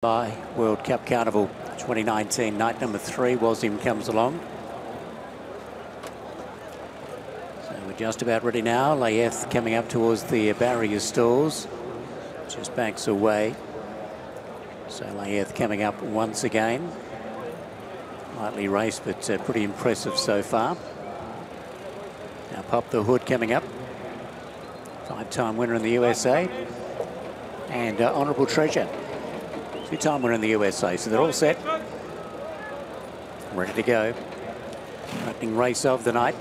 by World Cup Carnival 2019. Night number three, Wasim comes along. So we're just about ready now. Layeth coming up towards the barrier stalls. Just backs away. So Layeth coming up once again. Lightly raced, but uh, pretty impressive so far. Now Pop the Hood coming up. Five-time winner in the USA. And uh, Honourable Treasure. Two-time winner in the USA. So they're all set. Ready to go. Opening race of the night.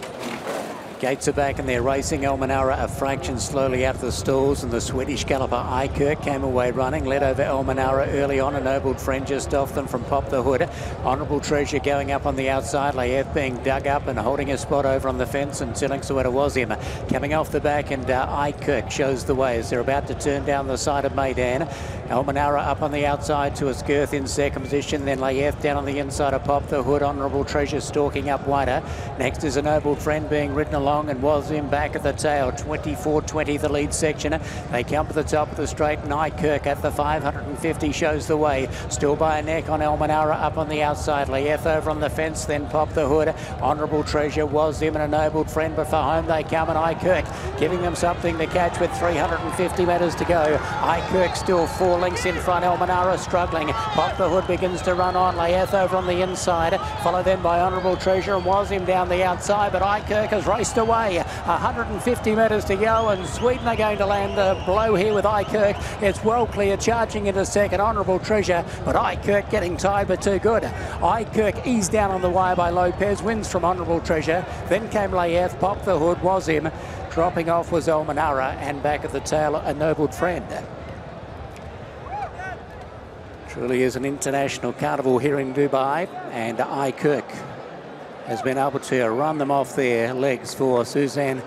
Gates are back and they're racing. El Manara a fraction slowly out of the stalls and the Swedish galloper I Kirk came away running. Led over El Manara early on. A noble friend just off them from Pop the Hood. Honourable Treasure going up on the outside. Layeth being dug up and holding a spot over on the fence and Tilling Soweto Wasim. Coming off the back and uh, shows the way as they're about to turn down the side of Meydan. El Manara up on the outside to a girth in second position. Then Layeth down on the inside of Pop the Hood. Honourable Treasure stalking up wider. Next is a noble friend being ridden along along and Wasim back at the tail. 24-20 the lead section. They come to the top of the straight. Kirk at the 550 shows the way. Still by a neck on El Manara up on the outside. Layeth over on the fence, then pop the hood. Honourable Treasure Wasim and a noble friend, but for home they come and I Kirk giving them something to catch with 350 metres to go. I Kirk still four lengths in front. El Manara struggling. Pop the hood begins to run on. Layeth over on the inside. Followed then by Honourable Treasure and Wasim down the outside, but I Kirk has raced away. 150 metres to go, and Sweden are going to land a blow here with I Kirk. It's well clear, charging into second. Honourable Treasure, but I Kirk getting tied, but too good. I Kirk eased down on the wire by Lopez, wins from Honourable Treasure. Then came Layeth, popped the hood, Wasim. Dropping off was El Manara, and back at the tail, a noble friend. Truly is an international carnival here in Dubai, and I Kirk has been able to run them off their legs for Susanne